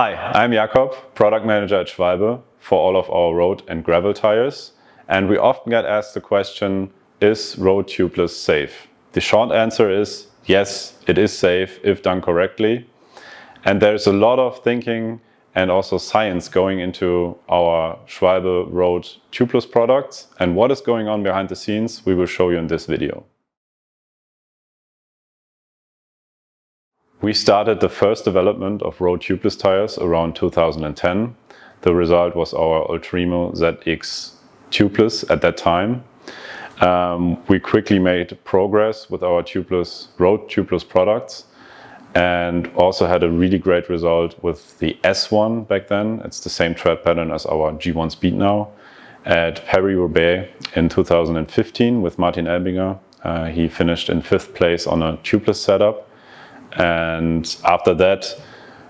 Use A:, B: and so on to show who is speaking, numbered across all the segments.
A: Hi, I'm Jakob, product manager at Schwalbe for all of our road and gravel tires. And we often get asked the question, is road tubeless safe? The short answer is yes, it is safe if done correctly. And there's a lot of thinking and also science going into our Schwalbe road tubeless products. And what is going on behind the scenes, we will show you in this video. We started the first development of road tubeless tires around 2010. The result was our Ultremo ZX tubeless at that time. Um, we quickly made progress with our tubeless road tubeless products and also had a really great result with the S1 back then. It's the same tread pattern as our G1 Speed now at Paris-Roubaix in 2015 with Martin Elmiger. Uh, he finished in fifth place on a tubeless setup and after that,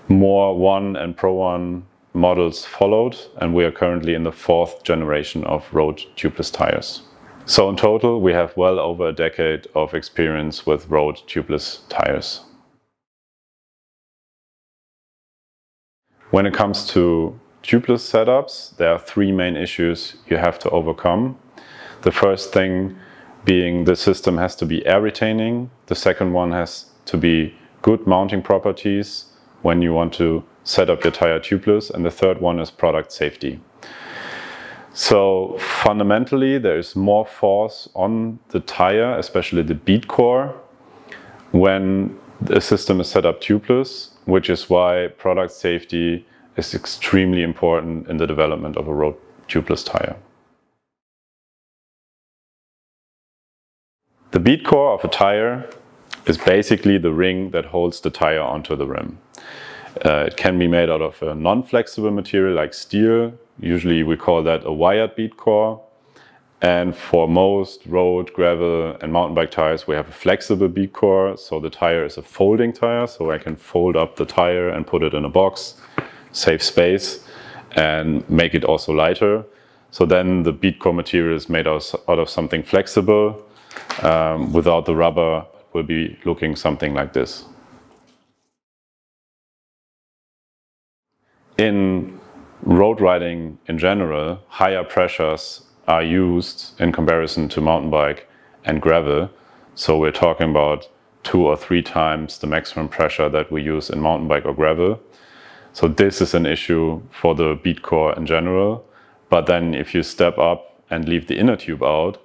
A: more One and Pro One models followed, and we are currently in the fourth generation of road tubeless tires. So in total, we have well over a decade of experience with road tubeless tires. When it comes to tubeless setups, there are three main issues you have to overcome. The first thing being the system has to be air retaining. The second one has to be good mounting properties when you want to set up your tire tubeless. And the third one is product safety. So fundamentally, there is more force on the tire, especially the bead core, when the system is set up tubeless, which is why product safety is extremely important in the development of a road tubeless tire. The bead core of a tire is basically the ring that holds the tire onto the rim. Uh, it can be made out of a non-flexible material like steel. Usually we call that a wired bead core. And for most road, gravel and mountain bike tires, we have a flexible bead core. So the tire is a folding tire. So I can fold up the tire and put it in a box, save space and make it also lighter. So then the bead core material is made out of something flexible um, without the rubber will be looking something like this. In road riding in general, higher pressures are used in comparison to mountain bike and gravel. So we're talking about two or three times the maximum pressure that we use in mountain bike or gravel. So this is an issue for the bead core in general. But then if you step up and leave the inner tube out,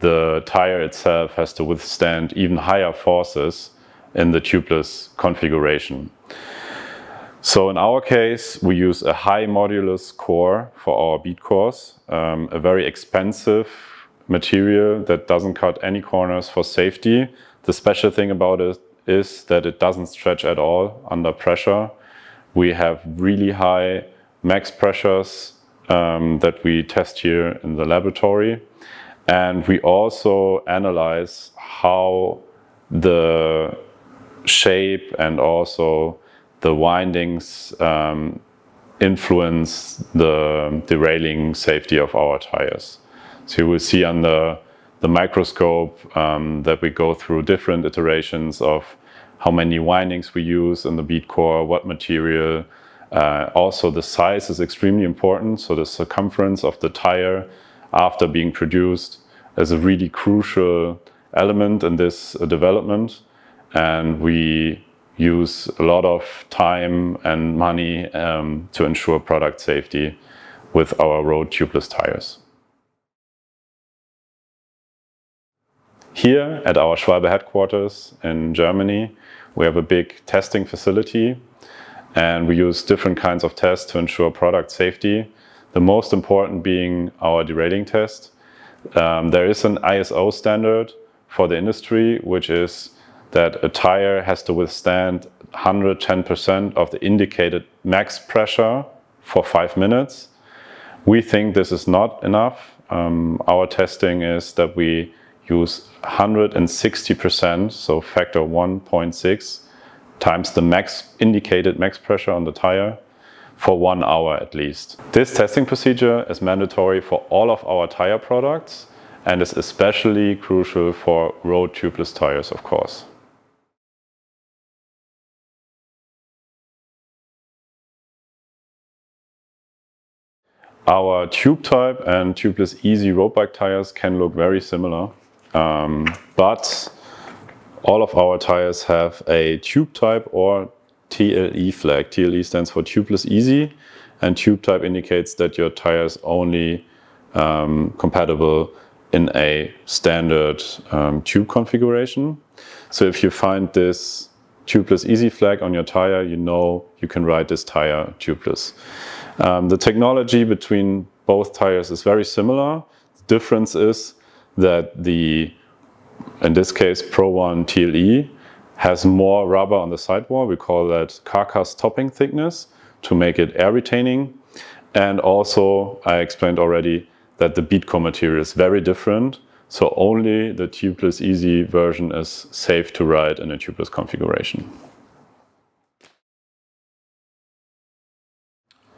A: the tire itself has to withstand even higher forces in the tubeless configuration. So in our case, we use a high modulus core for our bead cores, um, a very expensive material that doesn't cut any corners for safety. The special thing about it is that it doesn't stretch at all under pressure. We have really high max pressures um, that we test here in the laboratory. And we also analyze how the shape and also the windings um, influence the derailing safety of our tires. So you will see under the microscope um, that we go through different iterations of how many windings we use in the bead core, what material. Uh, also the size is extremely important. So the circumference of the tire after being produced is a really crucial element in this uh, development. And we use a lot of time and money um, to ensure product safety with our road tubeless tires. Here at our Schwalbe headquarters in Germany, we have a big testing facility and we use different kinds of tests to ensure product safety. The most important being our derailing test. Um, there is an ISO standard for the industry, which is that a tire has to withstand 110% of the indicated max pressure for five minutes. We think this is not enough. Um, our testing is that we use 160%, so factor 1.6 times the max indicated max pressure on the tire for one hour at least. This testing procedure is mandatory for all of our tire products and is especially crucial for road tubeless tires, of course. Our tube type and tubeless easy road bike tires can look very similar, um, but all of our tires have a tube type or TLE flag. TLE stands for tubeless easy and tube type indicates that your tire is only um, compatible in a standard um, tube configuration. So if you find this tubeless easy flag on your tire, you know you can ride this tire tubeless. Um, the technology between both tires is very similar. The difference is that the, in this case, Pro One TLE has more rubber on the sidewall. We call that carcass topping thickness to make it air retaining. And also, I explained already that the bead core material is very different. So only the tubeless easy version is safe to ride in a tubeless configuration.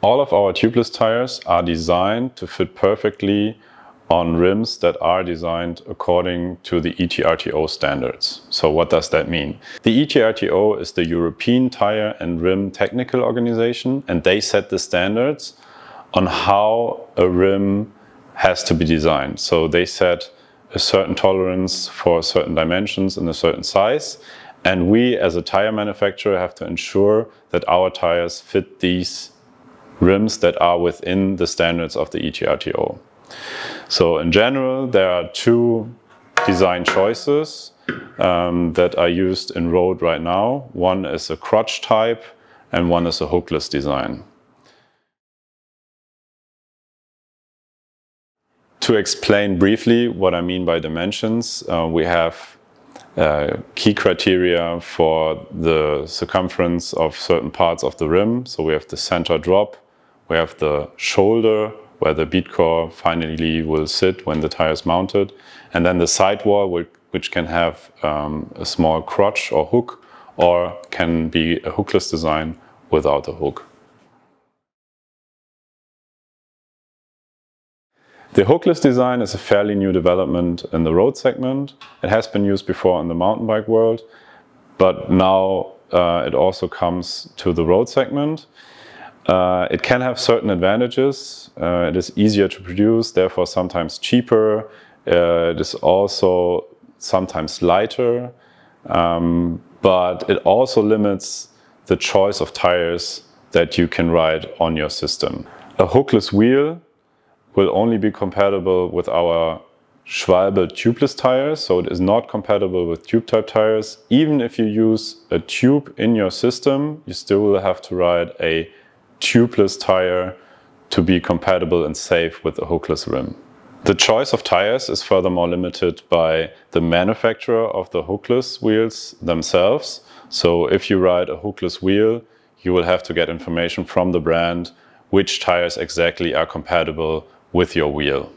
A: All of our tubeless tires are designed to fit perfectly on rims that are designed according to the ETRTO standards. So what does that mean? The ETRTO is the European Tire and Rim Technical Organization and they set the standards on how a rim has to be designed. So they set a certain tolerance for certain dimensions and a certain size and we as a tire manufacturer have to ensure that our tires fit these rims that are within the standards of the ETRTO. So in general, there are two design choices um, that are used in road right now. One is a crochet type and one is a hookless design. To explain briefly what I mean by dimensions, uh, we have uh, key criteria for the circumference of certain parts of the rim. So we have the center drop, we have the shoulder where the bead core finally will sit when the tire is mounted, and then the sidewall which can have um, a small crochet or hook or can be a hookless design without a hook. The hookless design is a fairly new development in the road segment. It has been used before in the mountain bike world, but now uh, it also comes to the road segment. Uh, it can have certain advantages. Uh, it is easier to produce, therefore sometimes cheaper. Uh, it is also sometimes lighter, um, but it also limits the choice of tires that you can ride on your system. A hookless wheel will only be compatible with our Schwalbe tubeless tires, so it is not compatible with tube type tires. Even if you use a tube in your system, you still will have to ride a tubeless tire to be compatible and safe with a hookless rim. The choice of tires is furthermore limited by the manufacturer of the hookless wheels themselves. So if you ride a hookless wheel, you will have to get information from the brand which tires exactly are compatible with your wheel.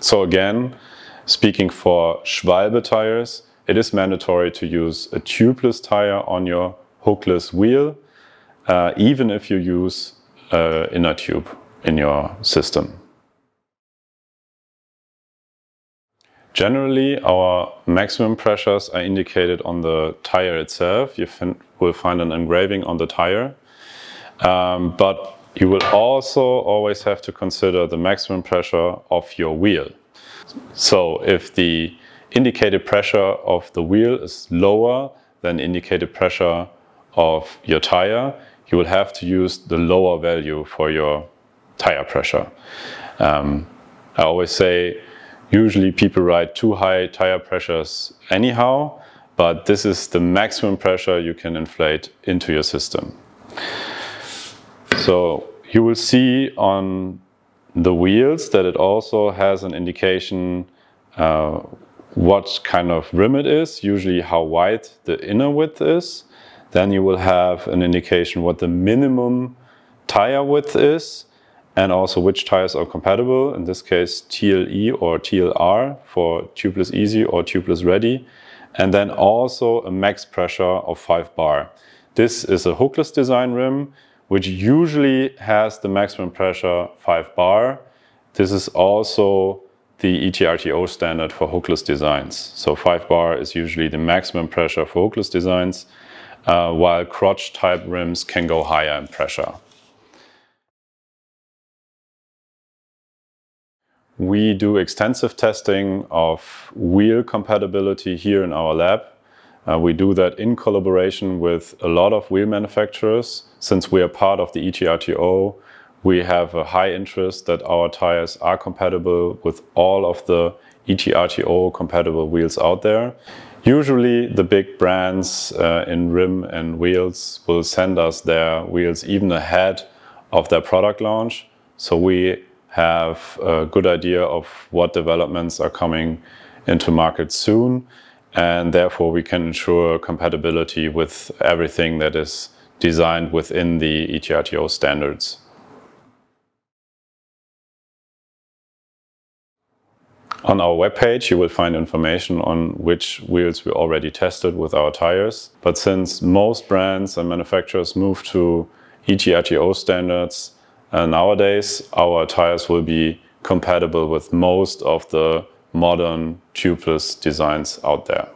A: So again, speaking for Schwalbe tires, it is mandatory to use a tubeless tire on your hookless wheel uh, even if you use uh, inner tube in your system. Generally, our maximum pressures are indicated on the tire itself. You will find an engraving on the tire. Um, but you will also always have to consider the maximum pressure of your wheel. So if the indicated pressure of the wheel is lower than indicated pressure of your tire, you will have to use the lower value for your tire pressure. Um, I always say usually people ride too high tire pressures anyhow, but this is the maximum pressure you can inflate into your system. So you will see on the wheels that it also has an indication uh, what kind of rim it is, usually how wide the inner width is. Then you will have an indication what the minimum tire width is and also which tires are compatible. In this case, TLE or TLR for tubeless easy or tubeless ready. And then also a max pressure of 5 bar. This is a hookless design rim, which usually has the maximum pressure 5 bar. This is also the ETRTO standard for hookless designs. So 5 bar is usually the maximum pressure for hookless designs uh, while crochet type rims can go higher in pressure. we do extensive testing of wheel compatibility here in our lab. Uh, we do that in collaboration with a lot of wheel manufacturers. Since we are part of the ETRTO, we have a high interest that our tires are compatible with all of the ETRTO compatible wheels out there. Usually the big brands uh, in rim and wheels will send us their wheels even ahead of their product launch. So we have a good idea of what developments are coming into market soon and therefore we can ensure compatibility with everything that is designed within the ETRTO standards. On our webpage, you will find information on which wheels we already tested with our tires. But since most brands and manufacturers move to ETRTO standards uh, nowadays, our tires will be compatible with most of the modern tubeless designs out there.